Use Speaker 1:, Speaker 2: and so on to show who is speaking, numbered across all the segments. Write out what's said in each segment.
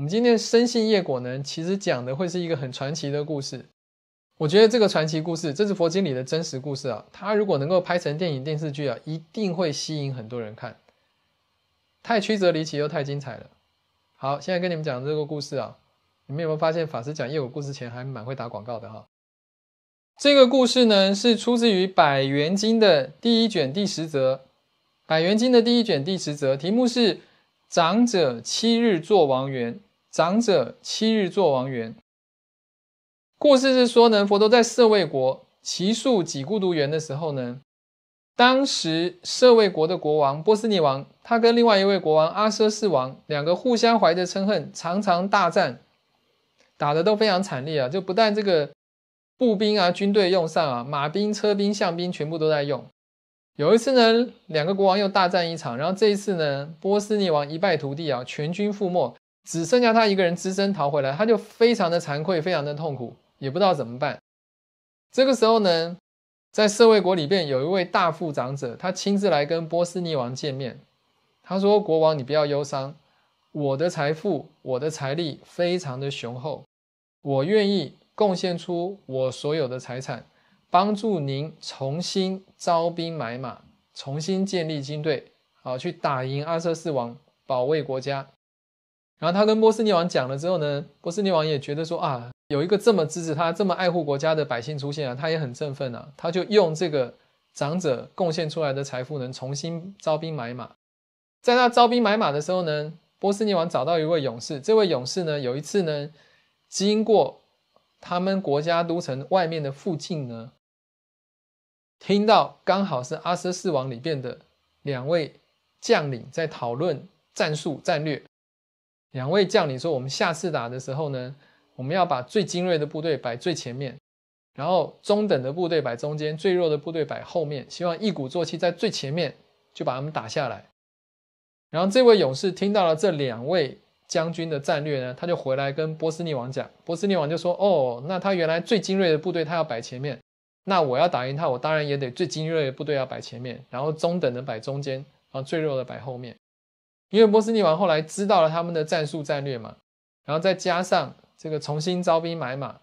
Speaker 1: 我们今天生信业果呢，其实讲的会是一个很传奇的故事。我觉得这个传奇故事，这是佛经里的真实故事啊。它如果能够拍成电影电视剧啊，一定会吸引很多人看。太曲折离奇又太精彩了。好，现在跟你们讲这个故事啊，你们有没有发现法师讲业果故事前还蛮会打广告的哈？这个故事呢，是出自于《百元经》的第一卷第十则，《百元经》的第一卷第十则，题目是“长者七日做王园”。长者七日作王园。故事是说呢，佛陀在舍卫国祇树几孤独园的时候呢。当时舍卫国的国王波斯尼王，他跟另外一位国王阿奢四王两个互相怀着嗔恨，常常大战，打的都非常惨烈啊！就不但这个步兵啊、军队用上啊，马兵、车兵、象兵全部都在用。有一次呢，两个国王又大战一场，然后这一次呢，波斯尼王一败涂地啊，全军覆没，只剩下他一个人只身逃回来，他就非常的惭愧，非常的痛苦，也不知道怎么办。这个时候呢。在社会国里边，有一位大富长者，他亲自来跟波斯尼王见面。他说：“国王，你不要忧伤，我的财富、我的财力非常的雄厚，我愿意贡献出我所有的财产，帮助您重新招兵买马，重新建立军队，好去打赢阿瑟四王，保卫国家。”然后他跟波斯尼王讲了之后呢，波斯尼王也觉得说啊。有一个这么支持他、这么爱护国家的百姓出现啊，他也很振奋啊。他就用这个长者贡献出来的财富，能重新招兵买马。在他招兵买马的时候呢，波斯尼王找到一位勇士。这位勇士呢，有一次呢，经过他们国家都城外面的附近呢，听到刚好是阿瑟四王里边的两位将领在讨论战术战略。两位将领说：“我们下次打的时候呢。”我们要把最精锐的部队摆最前面，然后中等的部队摆中间，最弱的部队摆后面，希望一鼓作气在最前面就把他们打下来。然后这位勇士听到了这两位将军的战略呢，他就回来跟波斯尼王讲，波斯尼王就说：“哦，那他原来最精锐的部队他要摆前面，那我要打赢他，我当然也得最精锐的部队要摆前面，然后中等的摆中间，然后最弱的摆后面。因为波斯尼王后来知道了他们的战术战略嘛，然后再加上。这个重新招兵买马，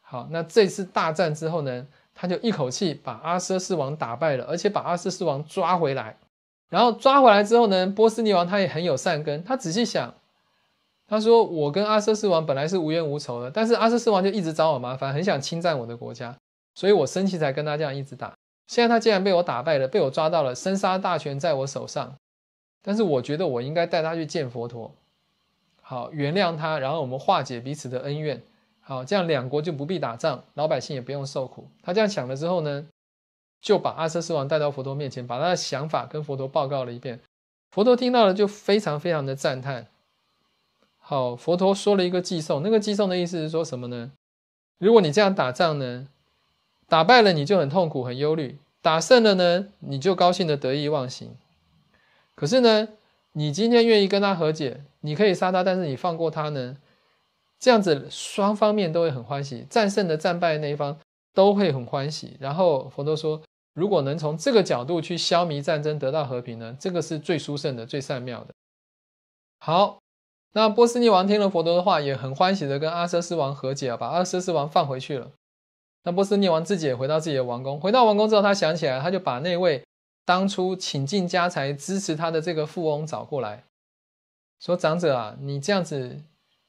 Speaker 1: 好，那这次大战之后呢，他就一口气把阿瑟四王打败了，而且把阿瑟四王抓回来。然后抓回来之后呢，波斯尼王他也很有善根，他仔细想，他说：“我跟阿瑟四王本来是无冤无仇的，但是阿瑟四王就一直找我麻烦，很想侵占我的国家，所以我生气才跟他这样一直打。现在他既然被我打败了，被我抓到了，生杀大权在我手上，但是我觉得我应该带他去见佛陀。”好，原谅他，然后我们化解彼此的恩怨。好，这样两国就不必打仗，老百姓也不用受苦。他这样想了之后呢，就把阿瑟斯王带到佛陀面前，把他的想法跟佛陀报告了一遍。佛陀听到了，就非常非常的赞叹。好，佛陀说了一个寄送，那个寄送的意思是说什么呢？如果你这样打仗呢，打败了你就很痛苦、很忧虑；打胜了呢，你就高兴的得意忘形。可是呢？你今天愿意跟他和解，你可以杀他，但是你放过他呢？这样子双方面都会很欢喜，战胜的、战败那一方都会很欢喜。然后佛陀说，如果能从这个角度去消弭战争，得到和平呢，这个是最殊胜的、最善妙的。好，那波斯匿王听了佛陀的话，也很欢喜的跟阿瑟斯王和解啊，把阿瑟斯王放回去了。那波斯匿王自己也回到自己的王宫，回到王宫之后，他想起来，他就把那位。当初倾尽家财支持他的这个富翁找过来，说：“长者啊，你这样子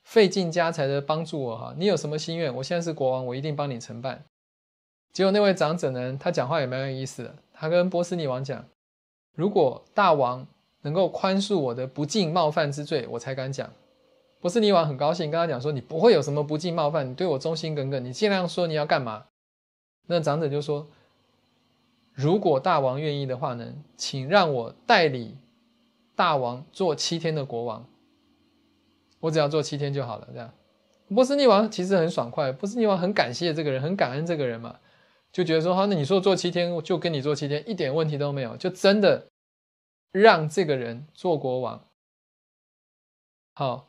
Speaker 1: 费尽家财的帮助我哈，你有什么心愿？我现在是国王，我一定帮你承办。”结果那位长者呢，他讲话也蛮有意思的。他跟波斯尼王讲：“如果大王能够宽恕我的不敬冒犯之罪，我才敢讲。”波斯尼王很高兴，跟他讲说：“你不会有什么不敬冒犯，你对我忠心耿耿，你尽量说你要干嘛。”那长者就说。如果大王愿意的话呢，请让我代理大王做七天的国王，我只要做七天就好了。这样，波斯尼王其实很爽快，波斯尼王很感谢这个人，很感恩这个人嘛，就觉得说好，那你说做七天，我就跟你做七天，一点问题都没有，就真的让这个人做国王，好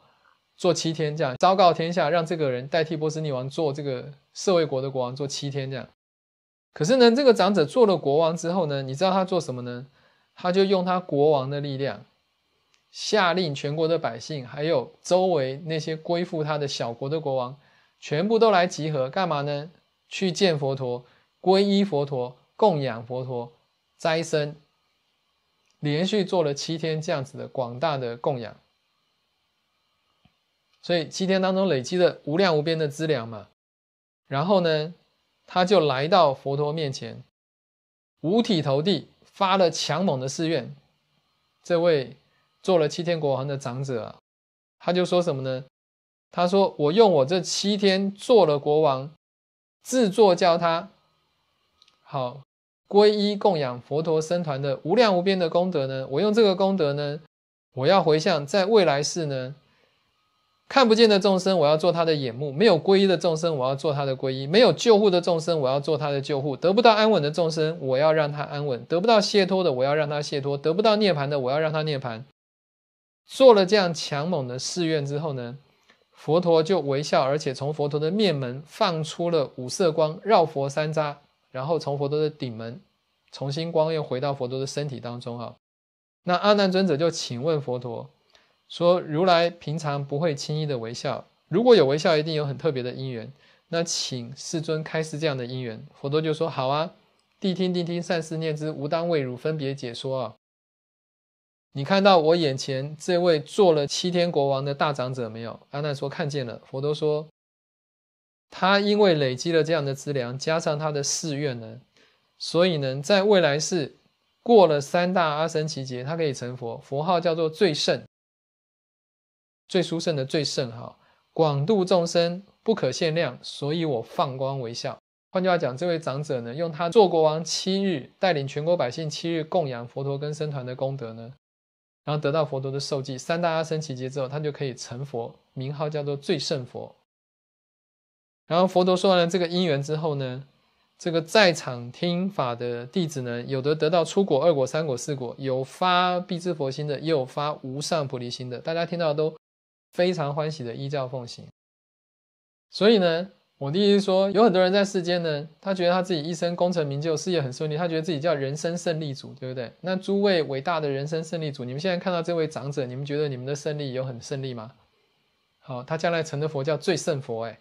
Speaker 1: 做七天这样，昭告天下，让这个人代替波斯尼王做这个社会国的国王，做七天这样。可是呢，这个长者做了国王之后呢，你知道他做什么呢？他就用他国王的力量，下令全国的百姓，还有周围那些归附他的小国的国王，全部都来集合，干嘛呢？去见佛陀，皈依佛陀，供养佛陀，斋生，连续做了七天这样子的广大的供养。所以七天当中累积了无量无边的资粮嘛。然后呢，他就来到佛陀面前，五体投地，发了强猛的誓愿。这位做了七天国王的长者啊，他就说什么呢？他说：“我用我这七天做了国王，制作教他好皈依供养佛陀僧团的无量无边的功德呢。我用这个功德呢，我要回向在未来世呢。”看不见的众生，我要做他的眼目；没有皈依的众生，我要做他的皈依；没有救护的众生，我要做他的救护；得不到安稳的众生，我要让他安稳；得不到解脱的，我要让他解脱；得不到涅槃的，我要让他涅槃。做了这样强猛的誓愿之后呢，佛陀就微笑，而且从佛陀的面门放出了五色光，绕佛三匝，然后从佛陀的顶门重新光又回到佛陀的身体当中哈。那阿难尊者就请问佛陀。说如来平常不会轻易的微笑，如果有微笑，一定有很特别的因缘。那请世尊开示这样的因缘。佛陀就说：“好啊，谛听谛听，善思念之，吾当为汝分别解说啊。你看到我眼前这位做了七天国王的大长者没有？”阿难说：“看见了。”佛陀说：“他因为累积了这样的资粮，加上他的誓愿呢，所以呢，在未来世过了三大阿僧祇劫，他可以成佛，佛号叫做最胜。”最殊胜的最胜哈，广度众生不可限量，所以我放光微笑。换句话讲，这位长者呢，用他做国王七日，带领全国百姓七日供养佛陀跟僧团的功德呢，然后得到佛陀的受记，三大阿僧祇劫之后，他就可以成佛，名号叫做最胜佛。然后佛陀说完了这个因缘之后呢，这个在场听法的弟子呢，有的得到初果、二果、三果、四果，有发必知佛心的，也有发无上菩提心的，大家听到都。非常欢喜的依教奉行，所以呢，我的意思说，有很多人在世间呢，他觉得他自己一生功成名就，事业很顺利，他觉得自己叫人生胜利组，对不对？那诸位伟大的人生胜利组，你们现在看到这位长者，你们觉得你们的胜利有很胜利吗？好，他将来成的佛叫最胜佛，哎，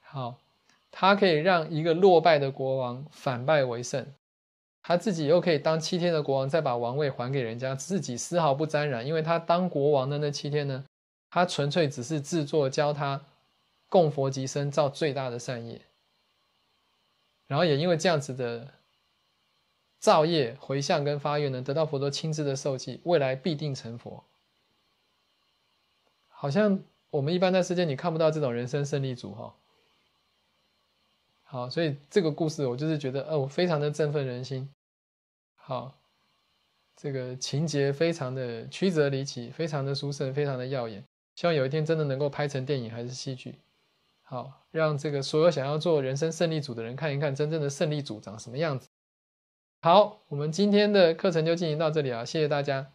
Speaker 1: 好，他可以让一个落败的国王反败为胜，他自己又可以当七天的国王，再把王位还给人家，自己丝毫不沾染，因为他当国王的那七天呢。他纯粹只是制作教他供佛及身造最大的善业，然后也因为这样子的造业回向跟发愿能，得到佛陀亲自的授记，未来必定成佛。好像我们一般在世界你看不到这种人生胜利组哈。好，所以这个故事我就是觉得哦，非常的振奋人心。好，这个情节非常的曲折离奇，非常的殊胜，非常的耀眼。希望有一天真的能够拍成电影还是戏剧，好让这个所有想要做人生胜利组的人看一看真正的胜利组长什么样子。好，我们今天的课程就进行到这里啊，谢谢大家。